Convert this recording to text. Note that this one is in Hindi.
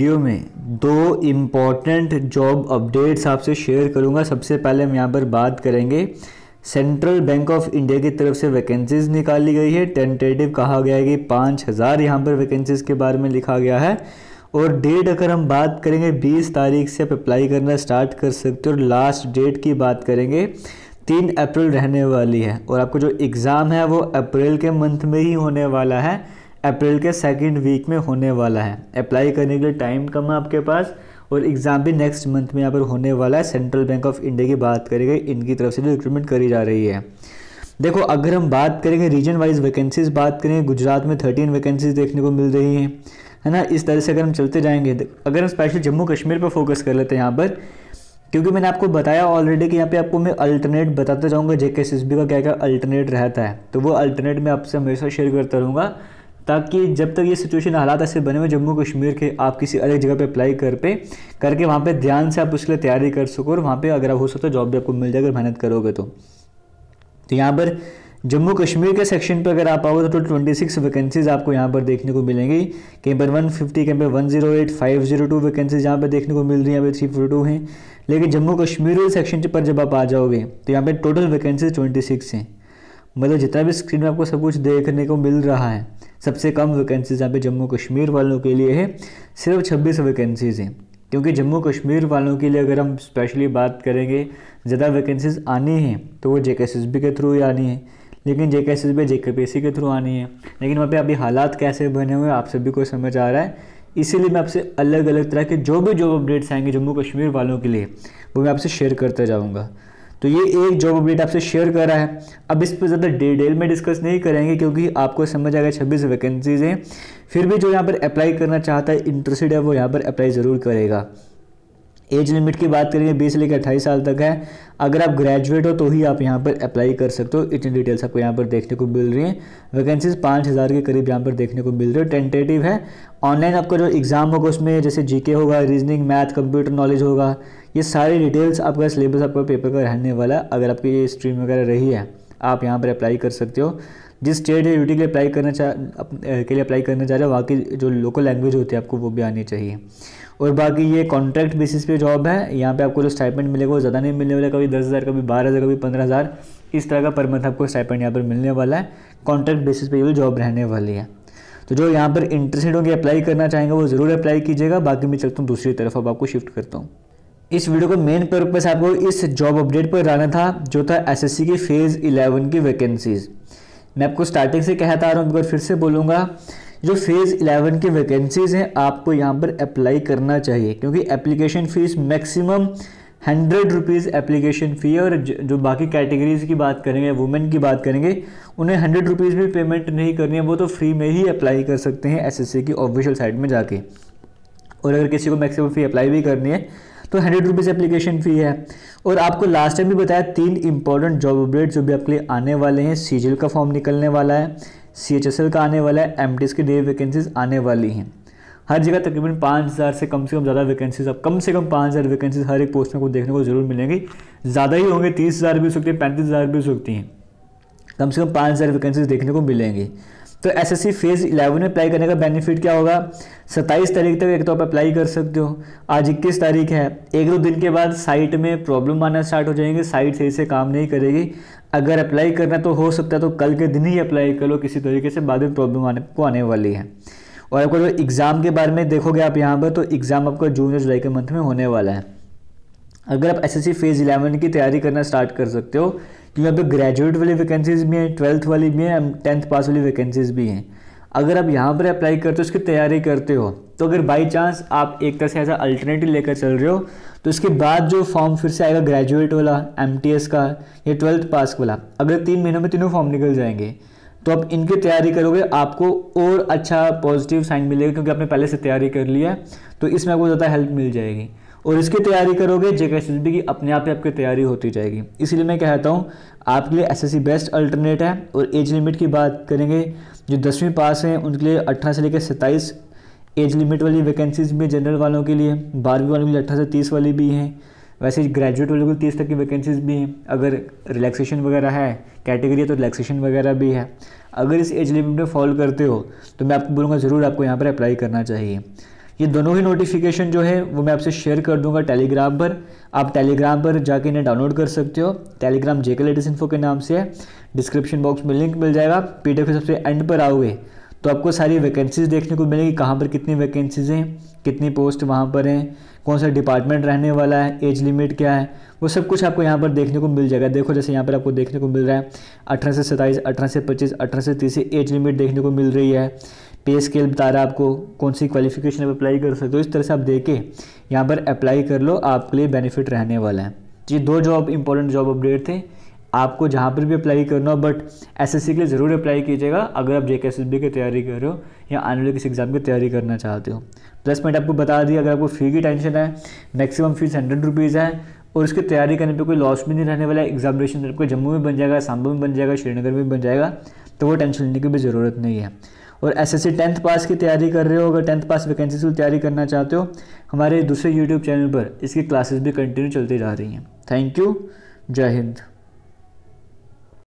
वीडियो में दो इंपॉर्टेंट जॉब अपडेट्स आपसे शेयर करूँगा। सबसे पहले हम यहाँ पर बात करेंगे। सेंट्रल बैंक ऑफ़ इंडिया की तरफ़ से वैकेंसीज निकाली गई है। टेंटेटिव कहा गया है कि पाँच हज़ार यहाँ पर वैकेंसीज़ के बारे में लिखा गया है। और डेट अगर हम बात करेंगे 20 तारीख से आप अप्लाई करना स्टार्ट कर सकते हो। और लास्ट डेट की बात करेंगे, तीन अप्रैल रहने वाली है। और आपको जो एग्ज़ाम है, वो अप्रैल के मंथ में ही होने वाला है। अप्रैल के सेकेंड वीक में होने वाला है। अप्लाई करने के लिए टाइम कम है आपके पास और एग्ज़ाम भी नेक्स्ट मंथ में यहाँ पर होने वाला है। सेंट्रल बैंक ऑफ़ इंडिया की बात करेंगे, इनकी तरफ़ से जो रिक्रूटमेंट करी जा रही है। देखो, अगर हम बात करेंगे रीजन वाइज वैकेंसीज बात करेंगे गुजरात में थर्टीन वैकेंसीज देखने को मिल रही हैं, है ना? इस तरह से अगर हम चलते जाएँगे, अगर हम स्पेशली जम्मू कश्मीर पर फोकस कर लेते हैं यहाँ पर, क्योंकि मैंने आपको बताया ऑलरेडी कि यहाँ पे आपको मैं अल्टरनेट बताते जाऊँगा जेके का क्या क्या अल्टरनेट रहता है। तो वो अल्टरनेट मैं आपसे हमेशा शेयर करता रहूँगा। ताकि जब तक ये सिचुएशन हालात ऐसे बने हुए जम्मू कश्मीर के, आप किसी अलग जगह पे अप्लाई कर पे, करके वहाँ पे ध्यान से आप उसके लिए तैयारी कर सको और वहाँ पे अगर आप हो सकता है जॉब भी आपको मिल जाएगा मेहनत करोगे तो। तो यहाँ पर जम्मू कश्मीर के सेक्शन पर अगर आप आओगे तो ट्वेंटी सिक्स वैकेंसीज आपको यहाँ पर देखने को मिलेंगी। कहीं पर वन फिफ्टी कहीं पर one zero eight five zero two vacancies यहाँ पर देखने को मिल रही हैं, यहाँ पर थ्री फोर टू हैं। लेकिन जम्मू कश्मीर सेक्शन पर जब आप आ जाओगे तो यहाँ पर टोटल वैकेंसीज ट्वेंटी सिक्स हैं। मतलब जितना भी स्क्रीन में आपको सब कुछ देखने को मिल रहा है सबसे कम वैकेंसीज यहाँ पे जम्मू कश्मीर वालों के लिए है, सिर्फ़ छब्बीस वैकेंसीज हैं। क्योंकि जम्मू कश्मीर वालों के लिए अगर हम स्पेशली बात करेंगे, ज़्यादा वैकेंसीज आनी हैं तो वो जे के थ्रू ही आनी है। लेकिन जे के एस जे के थ्रू आनी है। लेकिन वहाँ पे अभी हालात कैसे बने हुए आप सभी को समझ आ रहा है। इसीलिए मैं आपसे अलग अलग तरह के जो भी जॉब अपडेट्स आएँगे जम्मू कश्मीर वालों के लिए, वो मैं आपसे शेयर करता जाऊँगा। तो ये एक जॉब अपडेट आपसे शेयर कर रहा है। अब इस पर ज़्यादा डिटेल में डिस्कस नहीं करेंगे क्योंकि आपको समझ आएगा छब्बीस वैकेंसीज़ हैं। फिर भी जो यहाँ पर अप्लाई करना चाहता है इंटरेस्टेड है, वो यहाँ पर अप्लाई ज़रूर करेगा। एज लिमिट की बात करेंगे, बीस से लेकर अट्ठाईस साल तक है। अगर आप ग्रेजुएट हो तो ही आप यहाँ पर अप्लाई कर सकते हो। इतनी डिटेल्स आपको यहाँ पर देखने को मिल रही हैं। वैकेंसीज पाँच हज़ार के करीब यहाँ पर देखने को मिल रही है। टेंटेटिव है। ऑनलाइन आपका जो एग्ज़ाम होगा, उसमें जैसे जीके होगा रीजनिंग मैथ कंप्यूटर नॉलेज होगा। ये सारी डिटेल्स आपका सिलेबस आपका पेपर का रहने वाला है अगर आपकी ये स्ट्रीम वगैरह रही है, आप यहाँ पर अप्लाई कर सकते हो। जिस स्टेट या यूटी के लिए अप्लाई करना चाह के लिए अप्लाई करना चाह रहे हो, वहाँ की जो लोकल लैंग्वेज होती है आपको, वो भी आनी चाहिए। और बाकी ये कॉन्ट्रैक्ट बेसिस पे जॉब है, यहाँ पे आपको जो स्टाइपेंट मिलेगा, वो ज़्यादा नहीं मिलने वाला, कभी दस हज़ार, कभी बारह हज़ार, कभी पंद्रह हज़ार, इस तरह का पर मंथ आपको स्टाइपेंट यहाँ पर मिलने वाला है। कॉन्ट्रैक्ट बेसिस पे ये जॉब रहने वाली है। तो जो यहाँ पर इंटरेस्टेड होंगे अप्लाई करना चाहेंगे, वो ज़रूर अप्लाई कीजिएगा, बाकी मैं चलता हूँ दूसरी तरफ़, अब आपको शिफ्ट करता हूँ। इस वीडियो को मेन पर्पज़ आपको इस जॉब अपडेट पर लाना था, जो था एसएससी की फ़ेज़ इलेवन की वैकेंसीज़ मैं आपको स्टार्टिंग से कहता आ रहा हूँ फिर से बोलूँगा, जो फ़ेज़ इलेवन की वैकेंसीज़ हैं, आपको यहाँ पर अप्लाई करना चाहिए, क्योंकि application fees maximum hundred rupees application fee है, और जो बाकी कैटेगरीज़ की बात करेंगे वुमेन की बात करेंगे, उन्हें हंड्रेड रुपीज़ भी पेमेंट नहीं करनी है, वो तो फ्री में ही अप्लाई कर सकते हैं एसएससी की ऑफिशियल साइट में जाके। और अगर किसी को मैक्सिमम फ़ी अप्लाई भी करनी है तो हंड्रेड रुपीज़ एप्लीकेशन फ़ी है। और आपको लास्ट टाइम भी बताया, तीन इंपॉर्टेंट जॉब अपडेट जो भी आपके लिए आने वाले हैं सीजीएल का फॉर्म निकलने वाला है सी का आने वाला है एमटीएस की नई वैकेंसीज आने वाली हैं। हर जगह तकरीबन पाँच हज़ार से कम से कम ज़्यादा वैकेंसीज अब कम से कम पाँच हज़ार वैकेंसीज हर एक पोस्ट में को देखने को ज़रूर मिलेंगी। ज़्यादा ही होंगे, तीस हज़ार भी हो सकती है, पैंतीस हज़ार भी हो सकती हैं। कम से कम पाँच हज़ार वैकेंसीज देखने को मिलेंगी। तो S S C phase eleven में अप्लाई करने का बेनिफिट क्या होगा? सत्ताईस तारीख तक एक तो आप अप्लाई कर सकते हो। आज इक्कीस तारीख है। एक दो दिन के बाद साइट में प्रॉब्लम आना स्टार्ट हो जाएँगे। साइट सही से काम नहीं करेगी। अगर अप्लाई करना तो हो सकता है तो कल के दिन ही अप्लाई कर लो। किसी तरीके से बाद में प्रॉब्लम आने, को आने वाली है। और आपको जो एग्ज़ाम के बारे में देखोगे आप यहाँ पर तो एग्ज़ाम आपका जून या जुलाई के मंथ में होने वाला है। अगर आप S S C phase eleven की तैयारी करना स्टार्ट कर सकते हो, क्योंकि यहाँ पे ग्रेजुएट वाली वैकेंसीज भी हैं ट्वेल्थ वाली भी हैं टेंथ पास वाली वैकेंसीज भी हैं। अगर आप यहाँ पर अप्लाई करते हो, उसकी तैयारी करते हो तो अगर बाई चांस आप एक तरह से ऐसा अल्टरनेटिव लेकर चल रहे हो तो उसके बाद जो फॉर्म फिर से आएगा ग्रेजुएट वाला एमटीएस का, या ट्वेल्थ पास वाला, अगर तीन महीनों में तीनों फॉर्म निकल जाएँगे तो आप इनकी तैयारी करोगे, आपको और अच्छा पॉजिटिव साइन मिलेगा, क्योंकि आपने पहले से तैयारी कर लिया तो इसमें आपको ज़्यादा हेल्प मिल जाएगी। और इसकी तैयारी करोगे, जेके एस की अपने आप ही आपकी तैयारी होती जाएगी। इसीलिए मैं कहता हूँ, आपके लिए एसएससी बेस्ट अल्टरनेट है और एज लिमिट की बात करेंगे, जो दसवीं पास हैं, उनके लिए अट्ठारह से लेकर सत्ताईस एज लिमिट वाली वैकेंसीज भी जनरल वालों के लिए, बारहवीं वालों के लिए अट्ठारह से तीस वाली भी हैं। वैसे ग्रेजुएट वालों के लिए तीस तक की वैकेंसीज भी हैं। अगर रिलैक्सेशन वगैरह है कैटेगरी है तो रिलैक्सेशन वगैरह भी है। अगर इस एज लिमिट में फॉलो करते हो तो मैं आपको बोलूँगा, ज़रूर आपको यहाँ पर अप्लाई करना चाहिए। ये दोनों ही नोटिफिकेशन जो है, वो मैं आपसे शेयर कर दूँगा टेलीग्राम पर। आप टेलीग्राम पर जाके इन्हें डाउनलोड कर सकते हो। टेलीग्राम जेके लेटेस्ट इन्फो के नाम से है। डिस्क्रिप्शन बॉक्स में लिंक मिल जाएगा। पी के सबसे एंड पर आओगे तो आपको सारी वैकेंसीज देखने को मिलेगी। कहाँ पर कितनी वैकेंसीज हैं, कितनी पोस्ट वहाँ पर हैं, कौन सा डिपार्टमेंट रहने वाला है एज लिमिट क्या है, वो सब कुछ आपको यहाँ पर देखने को मिल जाएगा। देखो, जैसे यहाँ पर आपको देखने को मिल रहा है, अठारह से सत्ताईस, अठारह से पच्चीस, अठारह से तीस एज लिमिट देखने को मिल रही है। पे स्केल बता रहा है आपको कौन सी क्वालिफिकेशन आप अप्लाई कर सकते हो, इस तरह से आप देख के यहाँ पर अप्लाई कर लो, आपके लिए बेनिफिट रहने वाला है। ये दो जॉब इंपॉर्टेंट जॉब अपडेट थे, आपको जहाँ पर भी अप्लाई करना हो बट एसएससी के लिए ज़रूर अप्लाई कीजिएगा, अगर आप जे की तैयारी कर रहे हो या आने वाले किसी एग्ज़ाम की तैयारी करना चाहते हो। प्लस पॉइंट आपको बता दी अगर आपको फ़ी की टेंशन है मैक्सिमम फ़ीस हंड्रेड रुपीज़ है, और उसकी तैयारी करने पे कोई लॉस भी नहीं रहने वाला है एग्जामिनेशन आपको जम्मू में बन जाएगा, सांबा में बन जाएगा, श्रीनगर में बन जाएगा तो वो टेंशन लेने की भी ज़रूरत नहीं है। और एस एस टेंथ पास की तैयारी कर रहे हो, अगर टेंथ पास वैकेंसी की तैयारी करना चाहते हो, हमारे दूसरे यूट्यूब चैनल पर इसकी क्लासेस भी कंटिन्यू चलती जा रही हैं। थैंक यू जय हिंद.